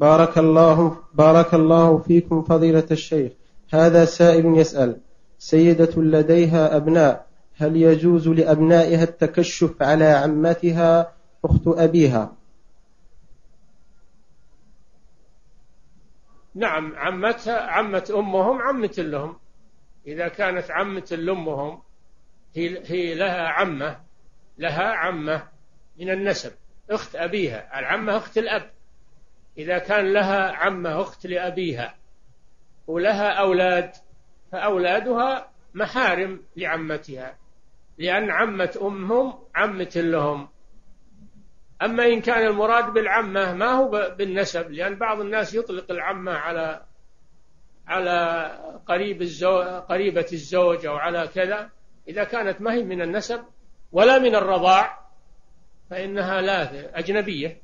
بارك الله بارك الله فيكم فضيلة الشيخ. هذا سائل يسأل سيدة لديها أبناء هل يجوز لأبنائها التكشف على عمتها أخت أبيها؟ نعم عمتها عمة أمهم عمة لهم. إذا كانت عمة لأمهم هي, هي لها عمة لها عمة من النسب أخت أبيها. العمة أخت الأب. إذا كان لها عمة أخت لأبيها ولها أولاد فأولادها محارم لعمتها لأن عمة أمهم عمة لهم. أما إن كان المراد بالعمة ما هو بالنسب لأن بعض الناس يطلق العمة على على قريب الزوج قريبة الزوج أو على كذا. إذا كانت ما هي من النسب ولا من الرضاع فإنها لا أجنبية.